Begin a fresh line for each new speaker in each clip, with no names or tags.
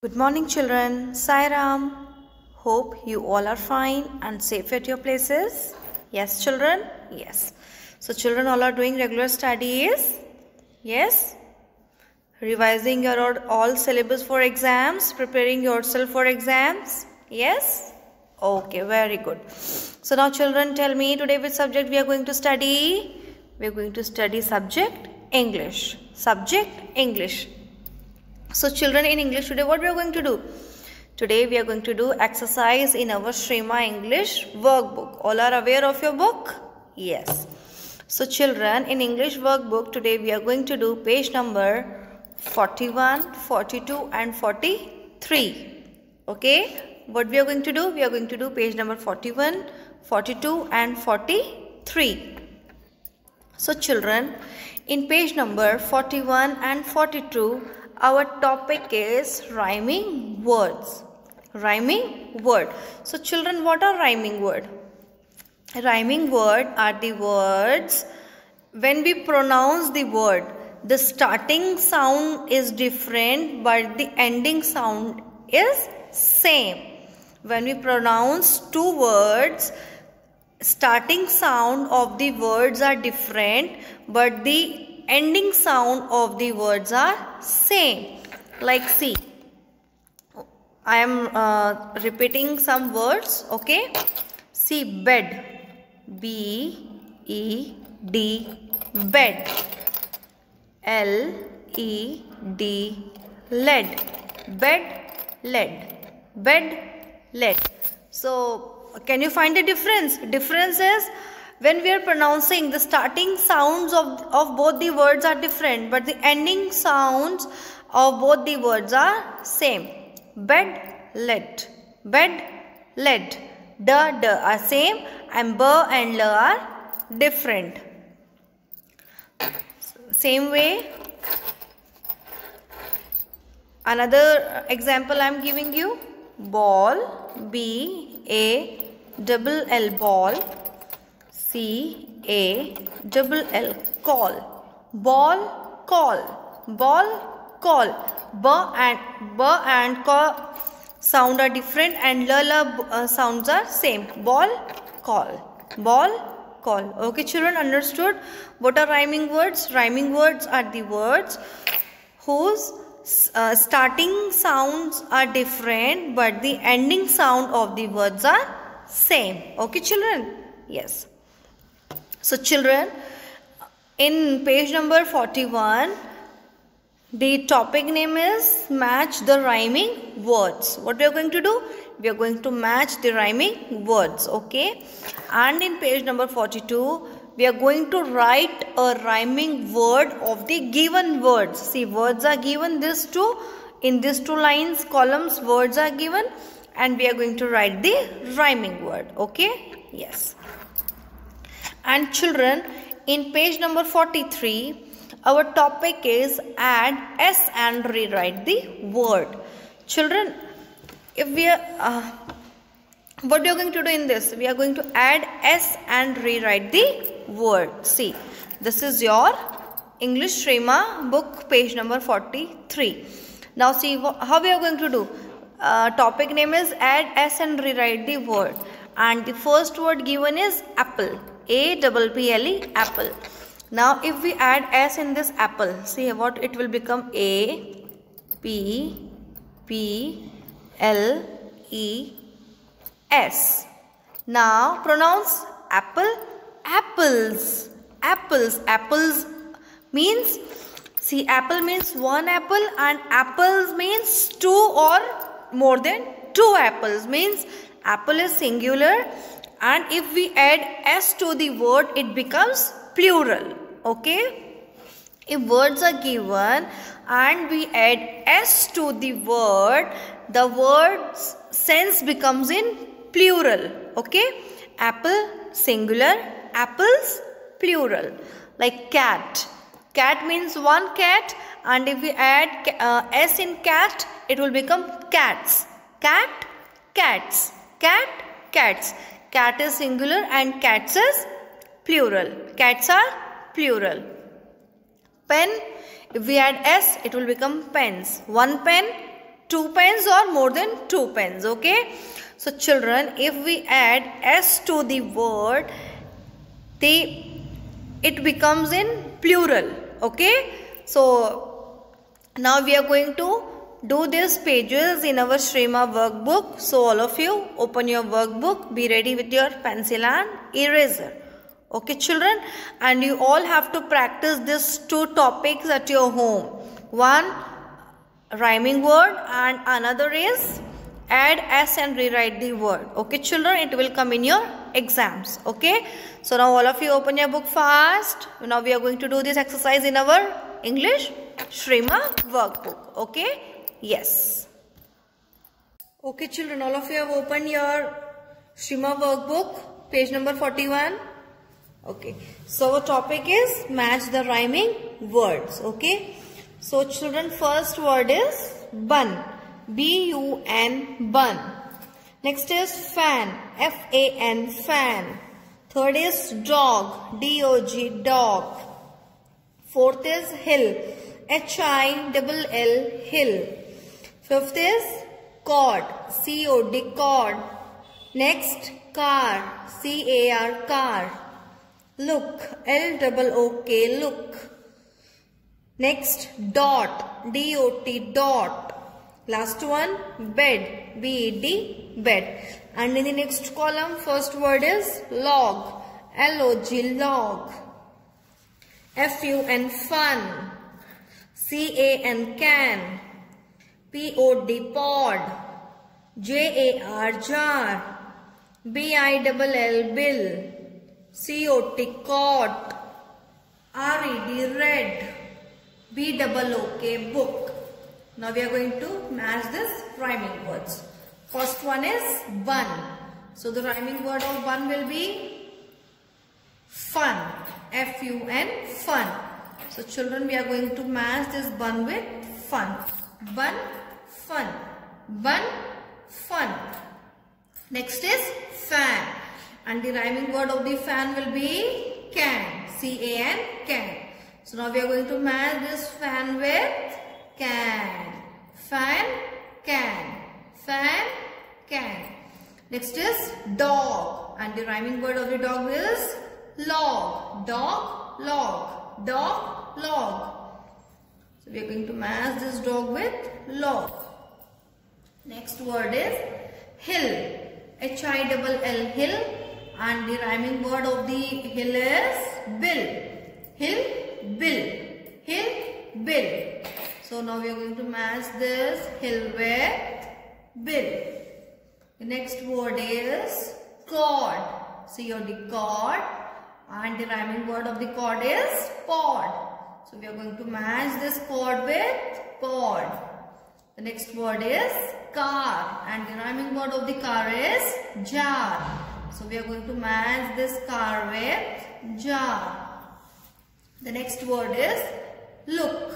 Good morning, children. Sairam. Hope you all are fine and safe at your places. Yes, children? Yes. So, children all are doing regular studies. Yes. Revising your all syllabus for exams, preparing yourself for exams. Yes. Okay, very good. So, now, children, tell me today which subject we are going to study? We are going to study subject English. Subject English. So children in English today what we are going to do? Today we are going to do exercise in our Shrima English workbook. All are aware of your book? Yes. So children in English workbook today we are going to do page number 41, 42 and 43. Okay. What we are going to do? We are going to do page number 41, 42 and 43. So children, in page number 41 and 42, our topic is rhyming words. Rhyming word. So children, what are rhyming word? Rhyming word are the words when we pronounce the word, the starting sound is different but the ending sound is same. When we pronounce two words, starting sound of the words are different but the ending sound of the words are same. Like see i am uh, repeating some words okay? See bed. B e d bed. L e d led bed led bed led so can you find the difference? Difference is when we are pronouncing the starting sounds of, of both the words are different but the ending sounds of both the words are same. Bed led bed led da da are same and b and l are different. Same way another example i am giving you ball b a double l ball C A double L call. Ball call. Ball call. B and b and call sound are different and l l uh, sounds are same. Ball call. Ball call. Okay children understood? What are rhyming words? Rhyming words are the words whose uh, starting sounds are different but the ending sound of the words are same. Okay children? Yes so children, in page number 41, the topic name is match the rhyming words. What we are going to do? We are going to match the rhyming words, okay? And in page number 42, we are going to write a rhyming word of the given words. See, words are given this two. In these two lines, columns, words are given and we are going to write the rhyming word, okay? Yes and children in page number 43 our topic is add s and rewrite the word. Children if we are uh, what we are going to do in this? We are going to add s and rewrite the word. See this is your english Shrima book page number 43 now see how we are going to do? Uh, topic name is add s and rewrite the word. And the first word given is apple a double P L E apple. Now if we add S in this apple, see what it will become A P P L E S. Now pronounce apple apples apples apples means see apple means one apple and apples means two or more than two apples means apple is singular and if we add s to the word it becomes plural okay? If words are given and we add s to the word the word's sense becomes in plural okay? Apple singular apples plural like cat. Cat means one cat and if we add uh, s in cat it will become cats. Cat cats. Cat cats Cat is singular and cats is plural. Cats are plural. Pen, if we add S, it will become pens. One pen, two pens or more than two pens. Okay. So children, if we add S to the word, the it becomes in plural. Okay. So now we are going to do these pages in our Shrima workbook. So all of you open your workbook. Be ready with your pencil and eraser. Okay children. And you all have to practice these two topics at your home. One rhyming word and another is add s and rewrite the word okay children it will come in your exams okay so now all of you open your book fast now we are going to do this exercise in our english shrima workbook okay yes okay children all of you have opened your shrima workbook page number 41 okay so our topic is match the rhyming words okay so children first word is bun. B-U-N bun. Next is fan. F-A-N fan. Third is dog. D-O-G dog. Fourth is hill. H-I-L-L hill. Fifth is cord. C-O-D cord. Next car. C-A-R car. Look. L-O-O-K look. Next, dot, D-O-T, dot. Last one, bed, B-E-D, bed. And in the next column, first word is log, L-O-G, log. F-U-N, fun. C-A-N, can. P-O-D, pod. J-A-R, jar. B-I-L-L, bill. C-O-T, cot. R-E-D, red. B double O K book. Now we are going to match this rhyming words. First one is bun. So the rhyming word of bun will be fun. F-U-N fun. So children we are going to match this bun with fun. Bun, fun. Bun, fun. Next is fan. And the rhyming word of the fan will be can. C-A-N, can. So now we are going to match this fan with can. Fan, can. Fan, can. Next is dog. And the rhyming word of the dog is log. Dog, log. Dog, log. So we are going to match this dog with log. Next word is hill. H-I-double-L hill. And the rhyming word of the hill is bill. Hill, bill. Hill, bill. So now we are going to match this hill with bill. The next word is cord. C-O-D, cord. And the rhyming word of the cord is pod. So we are going to match this cord with pod. The next word is car. And the rhyming word of the car is jar. So we are going to match this car with jar. The next word is look.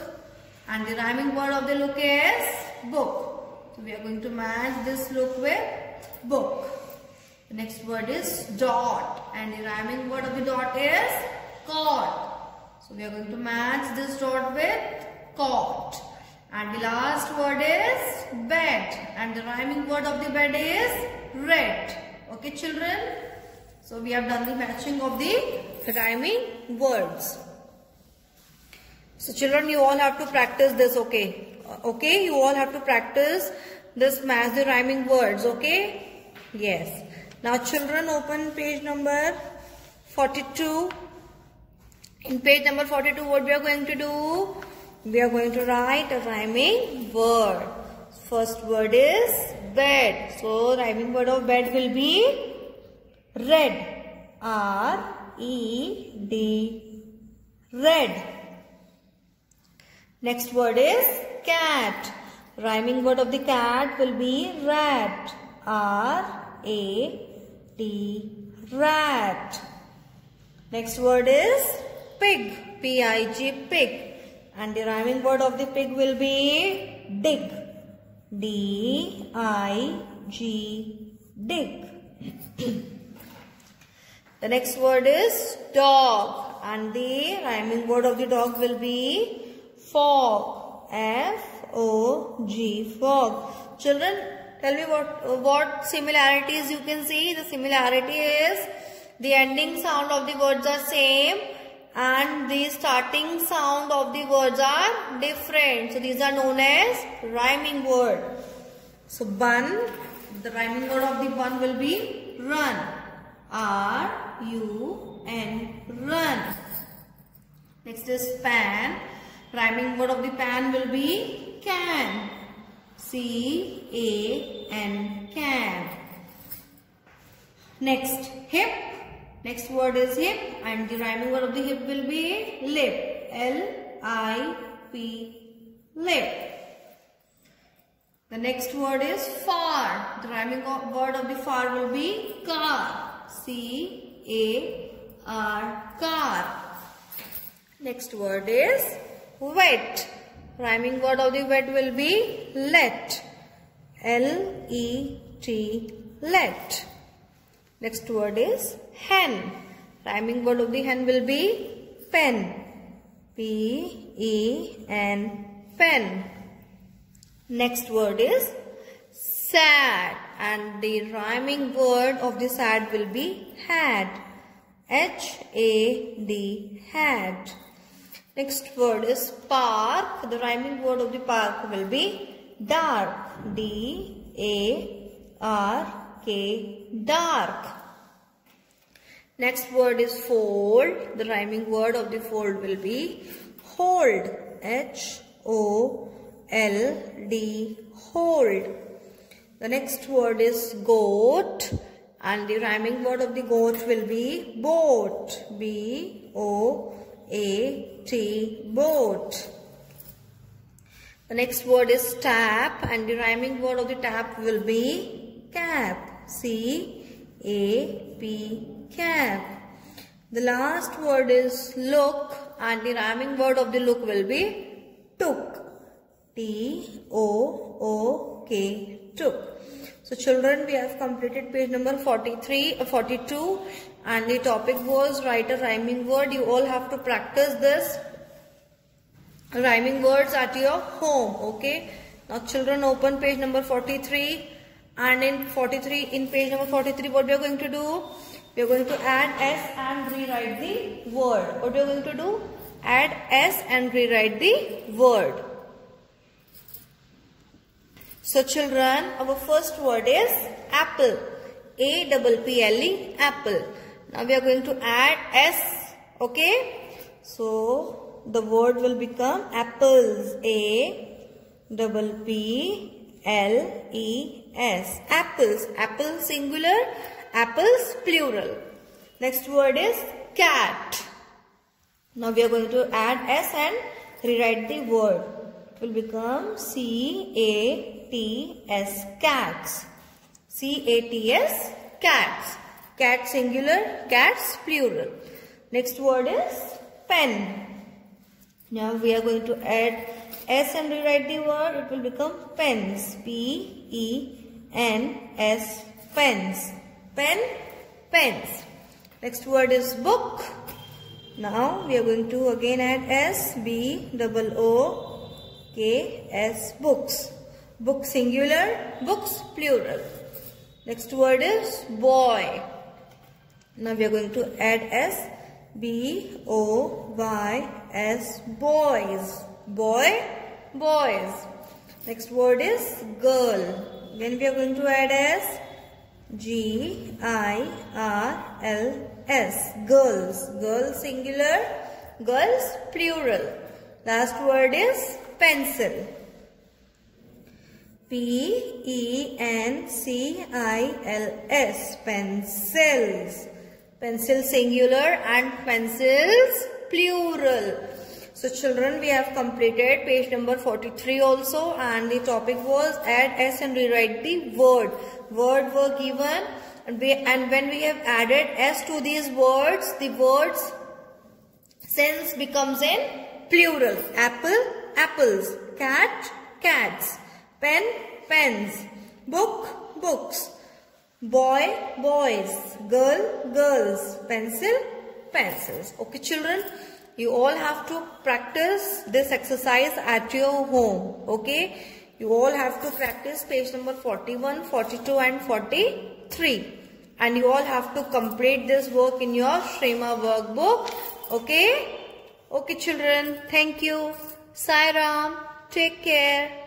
And the rhyming word of the look is book. So we are going to match this look with book. The next word is dot. And the rhyming word of the dot is cot. So we are going to match this dot with cot. And the last word is bed. And the rhyming word of the bed is red. Okay children? So we have done the matching of the rhyming words. So children, you all have to practice this, okay? Uh, okay, you all have to practice this match the rhyming words, okay? Yes. Now children, open page number 42. In page number 42, what we are going to do? We are going to write a rhyming word. First word is bed. So, rhyming word of bed will be red. R-E-D. Red. Next word is cat. Rhyming word of the cat will be rat. R-A-T. Rat. Next word is pig. P-I-G. Pig. And the rhyming word of the pig will be dig. D-I-G. Dig. the next word is dog. And the rhyming word of the dog will be fog. F O G fog. Children, tell me what what similarities you can see. The similarity is the ending sound of the words are same and the starting sound of the words are different. So these are known as rhyming word. So bun, the rhyming word of the bun will be run. R U N run. Next is pan. Rhyming word of the pan will be can. C A N can. Next hip. Next word is hip and the rhyming word of the hip will be lip. L I P lip. The next word is far. The rhyming word of the far will be car. C A R car. Next word is wet. Rhyming word of the wet will be let. L-E-T, let. Next word is hen. Rhyming word of the hen will be pen. P-E-N, pen. Next word is sad. And the rhyming word of the sad will be had. H-A-D, had. Next word is park. The rhyming word of the park will be dark. D-A-R-K, dark. Next word is fold. The rhyming word of the fold will be hold. H-O-L-D, hold. The next word is goat. And the rhyming word of the goat will be boat. B-O-A-T. a T boat. The next word is tap and the rhyming word of the tap will be cap. C A P cap. The last word is look and the rhyming word of the look will be took. T O O K took. So children we have completed page number 43 uh, 42 and the topic was write a rhyming word. You all have to practice this rhyming words at your home. Okay. Now children open page number 43 and in 43 in page number 43 what we are going to do? We are going to add S and rewrite the word. What we are going to do? Add S and rewrite the word. So children, our first word is apple. A double P L E apple. Now we are going to add S. Okay. So the word will become apples. A double P L E S. Apples. Apple singular. Apples plural. Next word is cat. Now we are going to add S and rewrite the word. It will become C A T S cats. C A T S cats. Cat singular, cats plural. Next word is pen. Now we are going to add S and rewrite the word. It will become pens. P E N S pens. Pen, pens. Next word is book. Now we are going to again add S B double O K S books. Book singular, books plural. Next word is boy. Now we are going to add S B O Y S boys. Boy, boys. Next word is girl. Then we are going to add S G I R L S girls. Girls singular, girls plural. Last word is pencil. P E N C I L S pencils. Pencil singular and pencils plural. So children we have completed page number 43 also and the topic was add S and rewrite the word. Word were given and, we, and when we have added S to these words the words sense becomes in plural. Apple, apples. Cat, cats. Pen, pens. Book, books. Boy, boys. Girl, girls. Pencil, pencils. Okay children. You all have to practice this exercise at your home. Okay. You all have to practice page number 41, 42 and 43. And you all have to complete this work in your Shrema workbook. Okay. Okay children. Thank you. Sai Ram. Take care.